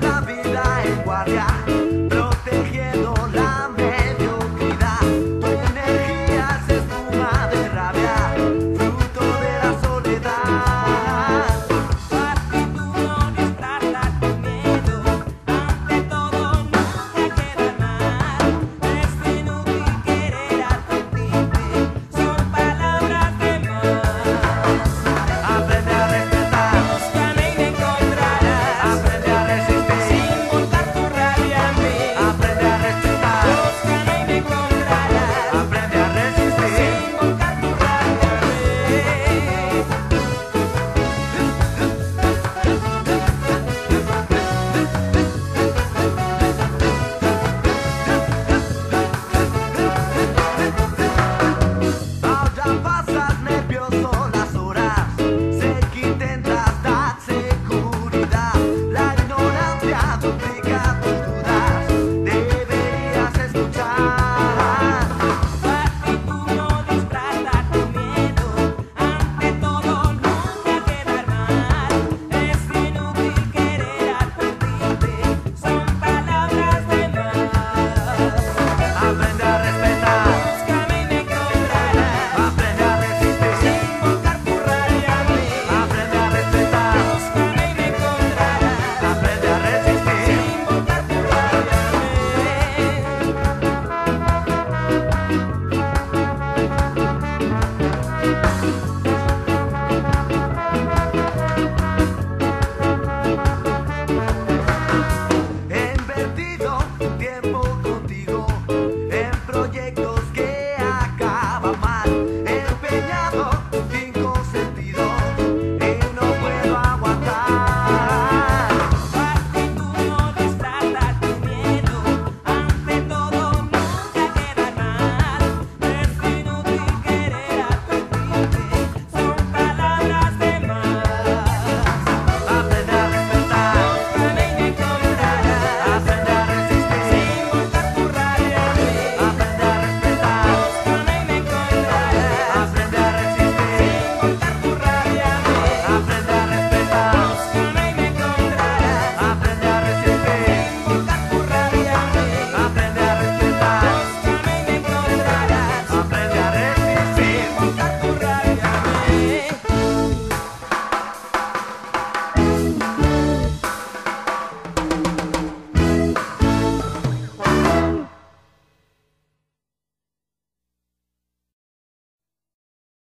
la vida en guardia.